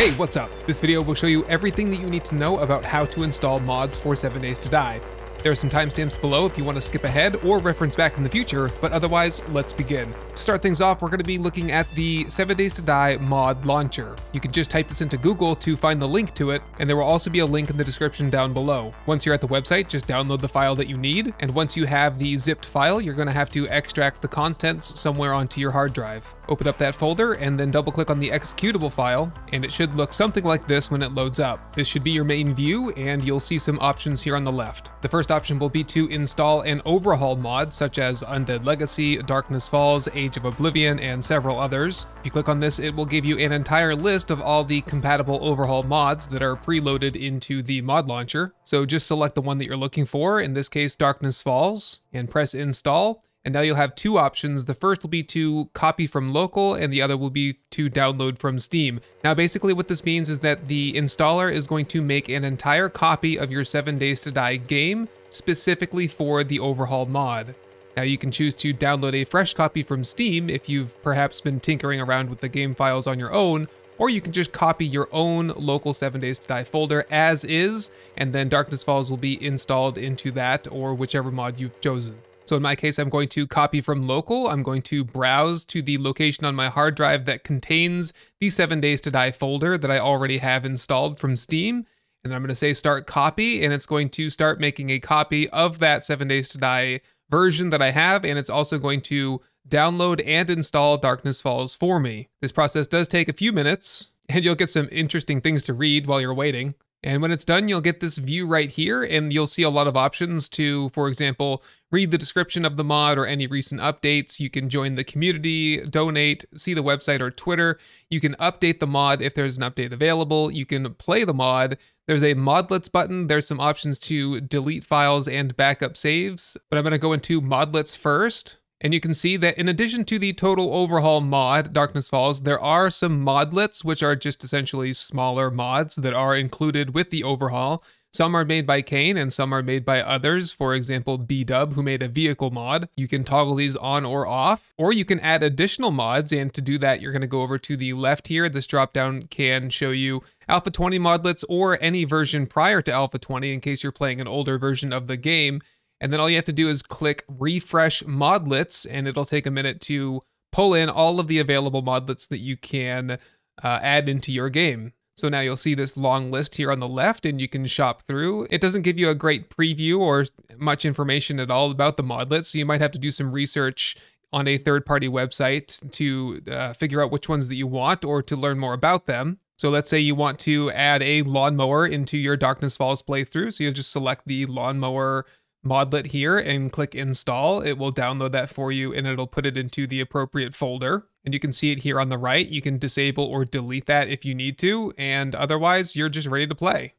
Hey, what's up? This video will show you everything that you need to know about how to install mods for 7 Days to Die. There are some timestamps below if you want to skip ahead or reference back in the future, but otherwise, let's begin. To start things off, we're going to be looking at the 7 Days to Die mod launcher. You can just type this into Google to find the link to it, and there will also be a link in the description down below. Once you're at the website, just download the file that you need, and once you have the zipped file, you're going to have to extract the contents somewhere onto your hard drive. Open up that folder and then double click on the executable file, and it should look something like this when it loads up. This should be your main view, and you'll see some options here on the left. The first option will be to install an overhaul mod such as Undead Legacy, Darkness Falls, Age of Oblivion, and several others. If you click on this, it will give you an entire list of all the compatible overhaul mods that are preloaded into the mod launcher. So just select the one that you're looking for, in this case Darkness Falls, and press install. And now you'll have two options. The first will be to copy from local and the other will be to download from Steam. Now basically what this means is that the installer is going to make an entire copy of your 7 Days to Die game specifically for the overhaul mod. Now you can choose to download a fresh copy from Steam if you've perhaps been tinkering around with the game files on your own, or you can just copy your own local 7 Days to Die folder as is, and then Darkness Falls will be installed into that or whichever mod you've chosen. So in my case, I'm going to copy from local. I'm going to browse to the location on my hard drive that contains the 7 Days to Die folder that I already have installed from Steam and I'm going to say start copy, and it's going to start making a copy of that 7 Days to Die version that I have, and it's also going to download and install Darkness Falls for me. This process does take a few minutes, and you'll get some interesting things to read while you're waiting. And when it's done, you'll get this view right here, and you'll see a lot of options to, for example, read the description of the mod or any recent updates. You can join the community, donate, see the website or Twitter. You can update the mod if there's an update available. You can play the mod. There's a modlets button. There's some options to delete files and backup saves, but I'm going to go into modlets first. And you can see that in addition to the total overhaul mod, Darkness Falls, there are some modlets, which are just essentially smaller mods that are included with the overhaul. Some are made by Khaine and some are made by others. For example, B-Dub, who made a vehicle mod. You can toggle these on or off, or you can add additional mods. And to do that, you're going to go over to the left here. This dropdown can show you Alpha 20 modlets or any version prior to Alpha 20 in case you're playing an older version of the game. And then all you have to do is click refresh modlets and it'll take a minute to pull in all of the available modlets that you can uh, add into your game. So now you'll see this long list here on the left and you can shop through. It doesn't give you a great preview or much information at all about the modlets, so you might have to do some research on a third-party website to uh, figure out which ones that you want or to learn more about them. So let's say you want to add a lawnmower into your Darkness Falls playthrough. So you'll just select the lawnmower modlet here and click install. It will download that for you and it'll put it into the appropriate folder. And you can see it here on the right. You can disable or delete that if you need to, and otherwise you're just ready to play.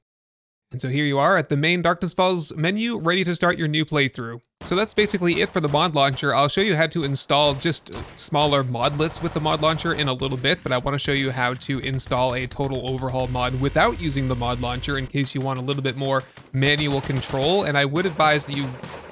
And so here you are at the main Darkness Falls menu, ready to start your new playthrough. So that's basically it for the mod launcher. I'll show you how to install just smaller modlets with the mod launcher in a little bit, but I want to show you how to install a total overhaul mod without using the mod launcher in case you want a little bit more manual control. And I would advise that you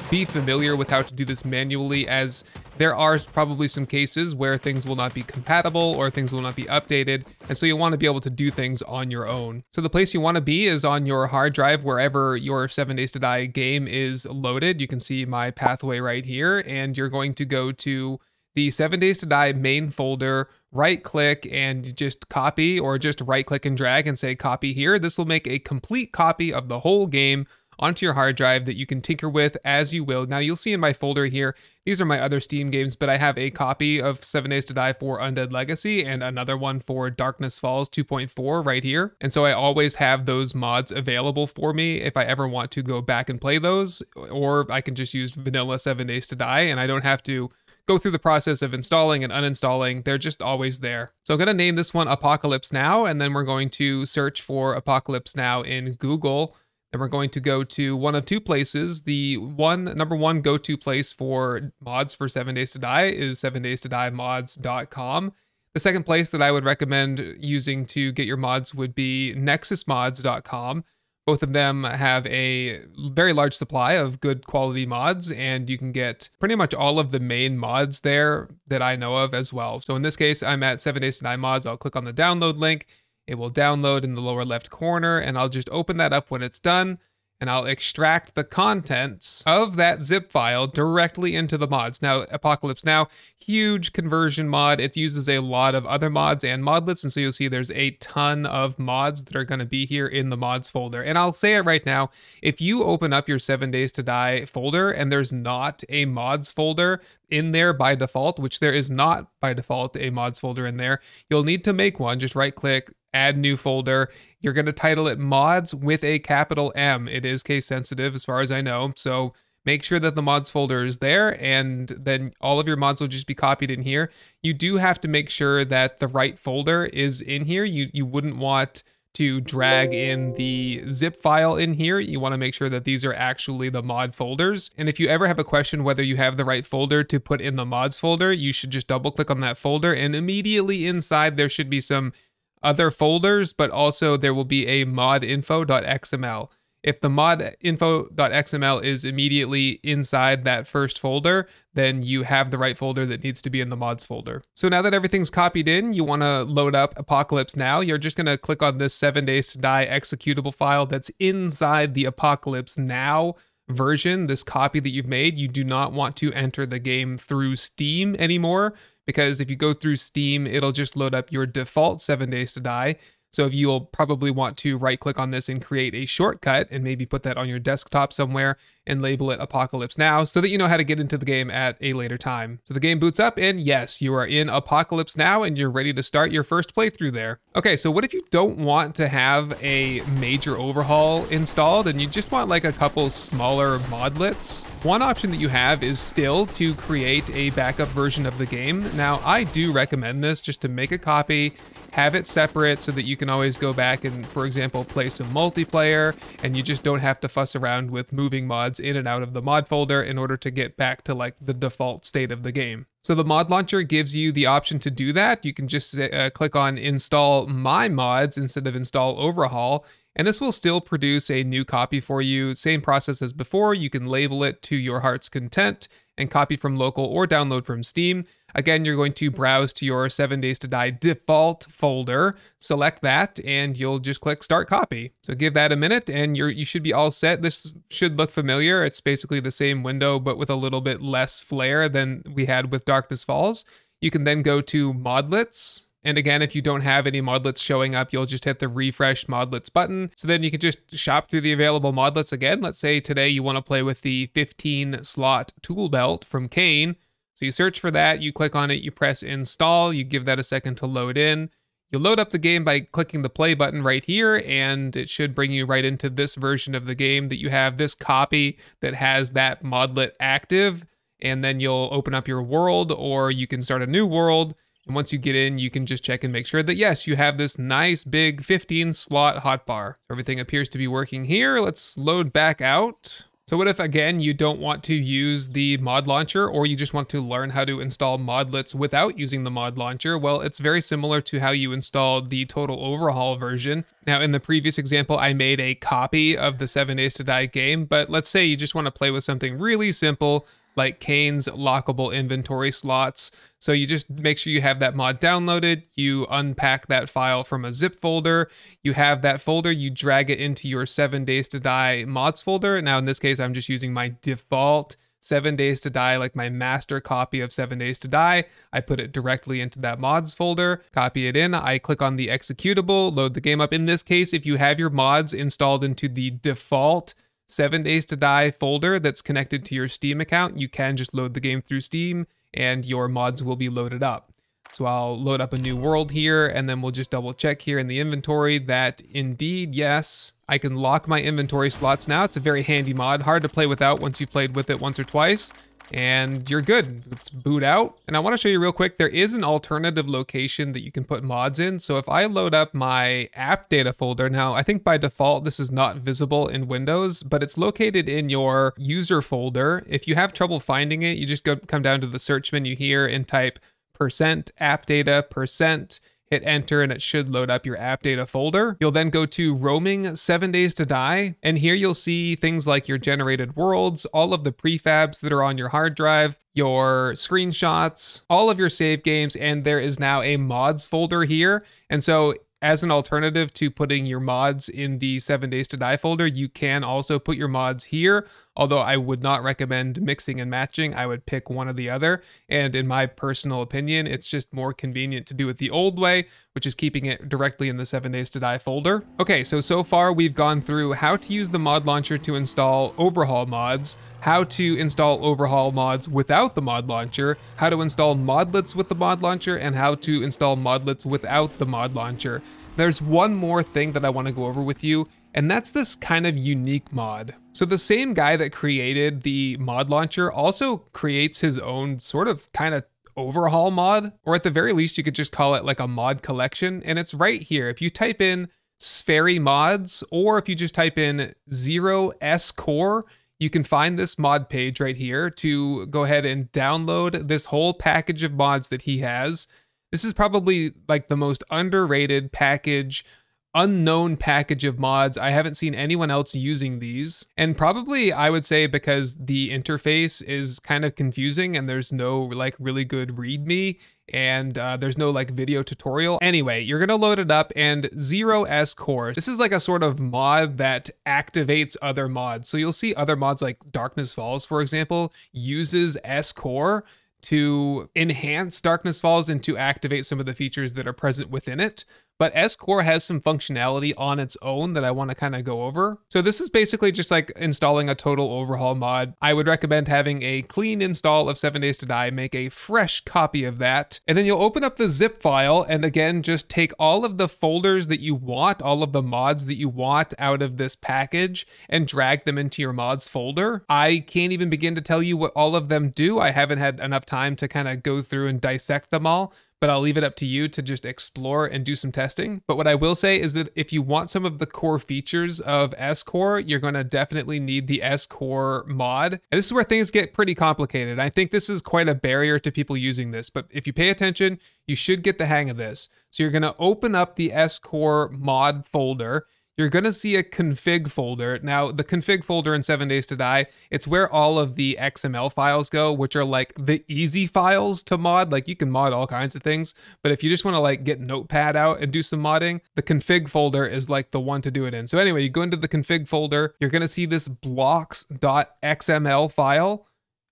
be familiar with how to do this manually as there are probably some cases where things will not be compatible or things will not be updated, and so you want to be able to do things on your own. So the place you want to be is on your hard drive wherever your 7 Days to Die game is loaded. You can see my pathway right here, and you're going to go to the 7 Days to Die main folder, right click and just copy or just right click and drag and say copy here. This will make a complete copy of the whole game onto your hard drive that you can tinker with as you will. Now you'll see in my folder here, these are my other Steam games, but I have a copy of 7 Days to Die for Undead Legacy and another one for Darkness Falls 2.4 right here. And so I always have those mods available for me if I ever want to go back and play those, or I can just use vanilla 7 Days to Die and I don't have to go through the process of installing and uninstalling. They're just always there. So I'm going to name this one Apocalypse Now, and then we're going to search for Apocalypse Now in Google. Then we're going to go to one of two places. The one number one go-to place for mods for 7 Days to Die is 7 days to die mods.com. The second place that I would recommend using to get your mods would be nexusmods.com. Both of them have a very large supply of good quality mods, and you can get pretty much all of the main mods there that I know of as well. So in this case, I'm at 7 Days to Die Mods. I'll click on the download link It will download in the lower left corner, and I'll just open that up when it's done and I'll extract the contents of that zip file directly into the mods. Now, Apocalypse Now, huge conversion mod. It uses a lot of other mods and modlets, and so you'll see there's a ton of mods that are going to be here in the mods folder. And I'll say it right now, if you open up your 7 Days to Die folder and there's not a mods folder, in there by default, which there is not by default a mods folder in there. You'll need to make one. Just right click, add new folder. You're going to title it mods with a capital M. It is case sensitive as far as I know. So make sure that the mods folder is there and then all of your mods will just be copied in here. You do have to make sure that the right folder is in here. You you wouldn't want to drag in the zip file in here. You want to make sure that these are actually the mod folders. And if you ever have a question whether you have the right folder to put in the mods folder, you should just double click on that folder and immediately inside there should be some other folders, but also there will be a modinfo.xml. If the modinfo.xml is immediately inside that first folder, then you have the right folder that needs to be in the mods folder. So now that everything's copied in, you want to load up Apocalypse Now. You're just going to click on this 7 Days to Die executable file that's inside the Apocalypse Now version, this copy that you've made. You do not want to enter the game through Steam anymore because if you go through Steam, it'll just load up your default 7 Days to Die. So if you'll probably want to right click on this and create a shortcut and maybe put that on your desktop somewhere and label it Apocalypse Now so that you know how to get into the game at a later time. So the game boots up and yes, you are in Apocalypse Now and you're ready to start your first playthrough there. Okay, so what if you don't want to have a major overhaul installed and you just want like a couple smaller modlets? One option that you have is still to create a backup version of the game. Now, I do recommend this just to make a copy have it separate so that you can always go back and, for example, play some multiplayer and you just don't have to fuss around with moving mods in and out of the mod folder in order to get back to like the default state of the game. So the mod launcher gives you the option to do that. You can just uh, click on install my mods instead of install overhaul and this will still produce a new copy for you. Same process as before. You can label it to your heart's content and copy from local or download from Steam. Again, you're going to browse to your 7 Days to Die default folder, select that, and you'll just click Start Copy. So give that a minute and you're, you should be all set. This should look familiar. It's basically the same window, but with a little bit less flair than we had with Darkness Falls. You can then go to Modlets, and again, if you don't have any modlets showing up, you'll just hit the refresh modlets button. So then you can just shop through the available modlets again. Let's say today you want to play with the 15 slot tool belt from Khaine. So you search for that, you click on it, you press install, you give that a second to load in. You load up the game by clicking the play button right here, and it should bring you right into this version of the game that you have this copy that has that modlet active. And then you'll open up your world, or you can start a new world. And once you get in, you can just check and make sure that yes, you have this nice big 15 slot hotbar. Everything appears to be working here. Let's load back out. So what if, again, you don't want to use the mod launcher or you just want to learn how to install modlets without using the mod launcher? Well, it's very similar to how you installed the total overhaul version. Now, in the previous example, I made a copy of the 7 Days to Die game, but let's say you just want to play with something really simple like Khaine's lockable inventory slots. So you just make sure you have that mod downloaded, you unpack that file from a zip folder, you have that folder, you drag it into your 7 days to die mods folder. Now in this case, I'm just using my default 7 days to die, like my master copy of 7 days to die. I put it directly into that mods folder, copy it in, I click on the executable, load the game up. In this case, if you have your mods installed into the default 7 Days to Die folder that's connected to your Steam account, you can just load the game through Steam and your mods will be loaded up. So I'll load up a new world here and then we'll just double check here in the inventory that indeed, yes, I can lock my inventory slots now. It's a very handy mod, hard to play without once you've played with it once or twice and you're good. Let's boot out. And I want to show you real quick, there is an alternative location that you can put mods in. So if I load up my app data folder, now I think by default this is not visible in Windows, but it's located in your user folder. If you have trouble finding it, you just go come down to the search menu here and type percent app data percent hit enter and it should load up your app data folder. You'll then go to roaming seven days to die. And here you'll see things like your generated worlds, all of the prefabs that are on your hard drive, your screenshots, all of your save games. And there is now a mods folder here. And so as an alternative to putting your mods in the 7 days to die folder, you can also put your mods here, although I would not recommend mixing and matching. I would pick one or the other, and in my personal opinion, it's just more convenient to do it the old way, which is keeping it directly in the 7 days to die folder. Okay, so so far we've gone through how to use the mod launcher to install overhaul mods, how to install overhaul mods without the mod launcher, how to install modlets with the mod launcher, and how to install modlets without the mod launcher. There's one more thing that I want to go over with you, and that's this kind of unique mod. So the same guy that created the mod launcher also creates his own sort of kind of overhaul mod, or at the very least, you could just call it like a mod collection. And it's right here. If you type in SphereII mods, or if you just type in zero S core, you can find this mod page right here to go ahead and download this whole package of mods that he has. This is probably like the most underrated package, unknown package of mods. I haven't seen anyone else using these. And probably I would say because the interface is kind of confusing and there's no like really good readme and uh, there's no like video tutorial. Anyway, you're gonna load it up and Zero S Core. This is like a sort of mod that activates other mods. So you'll see other mods like Darkness Falls, for example, uses S Core to enhance Darkness Falls and to activate some of the features that are present within it. But S Core has some functionality on its own that I want to kind of go over. So this is basically just like installing a total overhaul mod. I would recommend having a clean install of 7 Days to Die, make a fresh copy of that, and then you'll open up the zip file and again just take all of the folders that you want, all of the mods that you want out of this package and drag them into your mods folder. I can't even begin to tell you what all of them do. I haven't had enough time to kind of go through and dissect them all but I'll leave it up to you to just explore and do some testing. But what I will say is that if you want some of the core features of S Core, you're going to definitely need the S Core mod. And this is where things get pretty complicated. I think this is quite a barrier to people using this, but if you pay attention, you should get the hang of this. So you're going to open up the S Core mod folder you're going to see a config folder. Now, the config folder in 7 Days to Die, it's where all of the XML files go, which are like the easy files to mod. Like you can mod all kinds of things, but if you just want to like get Notepad out and do some modding, the config folder is like the one to do it in. So anyway, you go into the config folder, you're going to see this blocks.xml file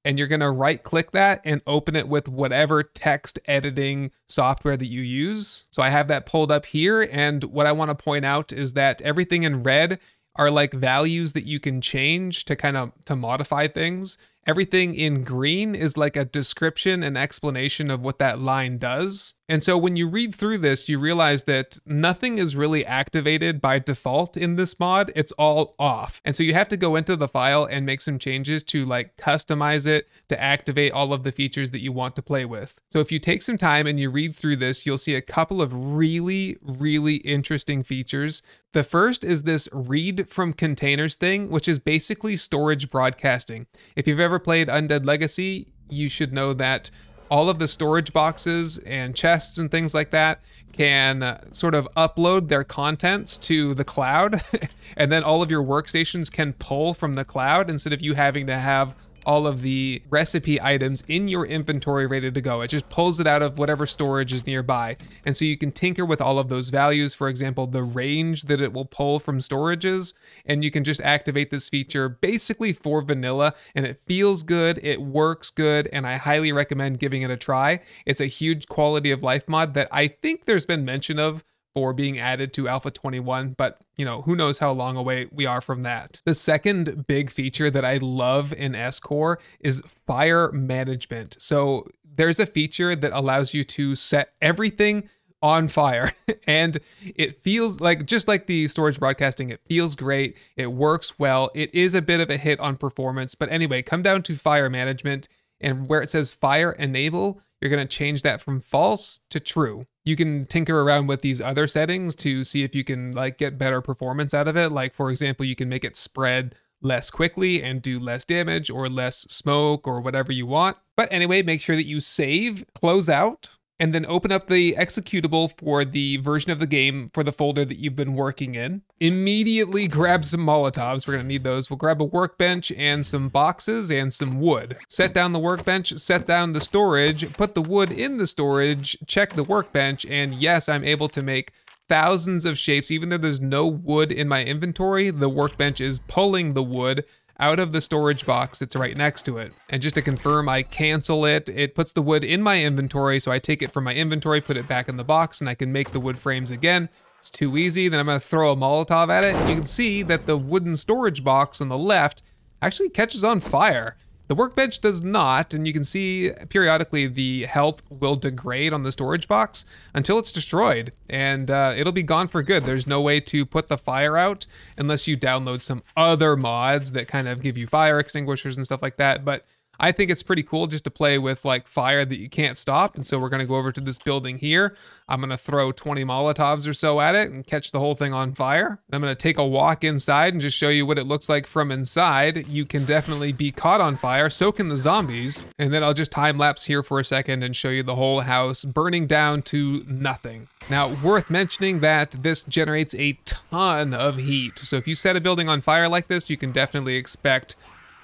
and you're going to right click that and open it with whatever text editing software that you use. So I have that pulled up here. And what I want to point out is that everything in red are like values that you can change to kind of to modify things. Everything in green is like a description and explanation of what that line does. And so when you read through this, you realize that nothing is really activated by default in this mod. It's all off. And so you have to go into the file and make some changes to like customize it to activate all of the features that you want to play with. So if you take some time and you read through this, you'll see a couple of really, really interesting features. The first is this read from containers thing, which is basically storage broadcasting. If you've ever played Undead Legacy, you should know that all of the storage boxes and chests and things like that can uh, sort of upload their contents to the cloud and then all of your workstations can pull from the cloud instead of you having to have all of the recipe items in your inventory ready to go. It just pulls it out of whatever storage is nearby. And so you can tinker with all of those values, for example, the range that it will pull from storages, and you can just activate this feature basically for vanilla, and it feels good, it works good, and I highly recommend giving it a try. It's a huge quality of life mod that I think there's been mention of for being added to Alpha 21, but you know, who knows how long away we are from that. The second big feature that I love in S Core is fire management. So there's a feature that allows you to set everything on fire and it feels like just like the storage broadcasting it feels great it works well it is a bit of a hit on performance but anyway come down to fire management and where it says fire enable you're going to change that from false to true you can tinker around with these other settings to see if you can like get better performance out of it. Like for example, you can make it spread less quickly and do less damage or less smoke or whatever you want. But anyway, make sure that you save, close out, and then open up the executable for the version of the game for the folder that you've been working in. Immediately grab some Molotovs. We're to need those. We'll grab a workbench and some boxes and some wood. Set down the workbench, set down the storage, put the wood in the storage, check the workbench, and yes, I'm able to make thousands of shapes. Even though there's no wood in my inventory, the workbench is pulling the wood out of the storage box that's right next to it. And just to confirm, I cancel it. It puts the wood in my inventory, so I take it from my inventory, put it back in the box, and I can make the wood frames again. It's too easy. Then I'm going to throw a Molotov at it. You can see that the wooden storage box on the left actually catches on fire. The workbench does not, and you can see periodically the health will degrade on the storage box until it's destroyed, and uh, it'll be gone for good. There's no way to put the fire out unless you download some other mods that kind of give you fire extinguishers and stuff like that, but I think it's pretty cool just to play with like fire that you can't stop. And so we're going to go over to this building here. I'm going to throw 20 Molotovs or so at it and catch the whole thing on fire. I'm going to take a walk inside and just show you what it looks like from inside. You can definitely be caught on fire. So can the zombies. And then I'll just time lapse here for a second and show you the whole house burning down to nothing. Now, worth mentioning that this generates a ton of heat. So if you set a building on fire like this, you can definitely expect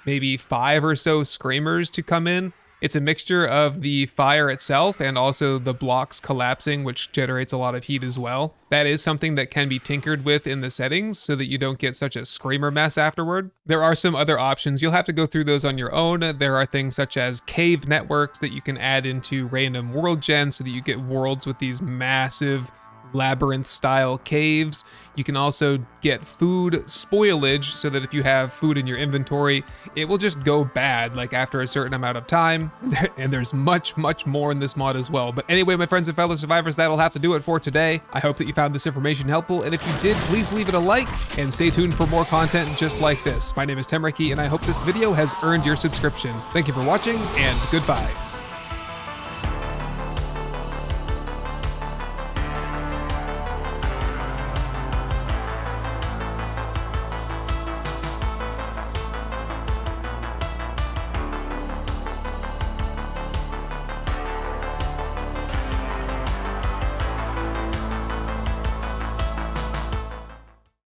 maybe five or so screamers to come in. It's a mixture of the fire itself and also the blocks collapsing, which generates a lot of heat as well. That is something that can be tinkered with in the settings so that you don't get such a screamer mess afterward. There are some other options. You'll have to go through those on your own. There are things such as cave networks that you can add into random world gen so that you get worlds with these massive labyrinth style caves. You can also get food spoilage so that if you have food in your inventory, it will just go bad like after a certain amount of time. And there's much, much more in this mod as well. But anyway, my friends and fellow survivors, that'll have to do it for today. I hope that you found this information helpful. And if you did, please leave it a like and stay tuned for more content just like this. My name is Temriki and I hope this video has earned your subscription. Thank you for watching and goodbye.